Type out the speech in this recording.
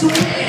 to win.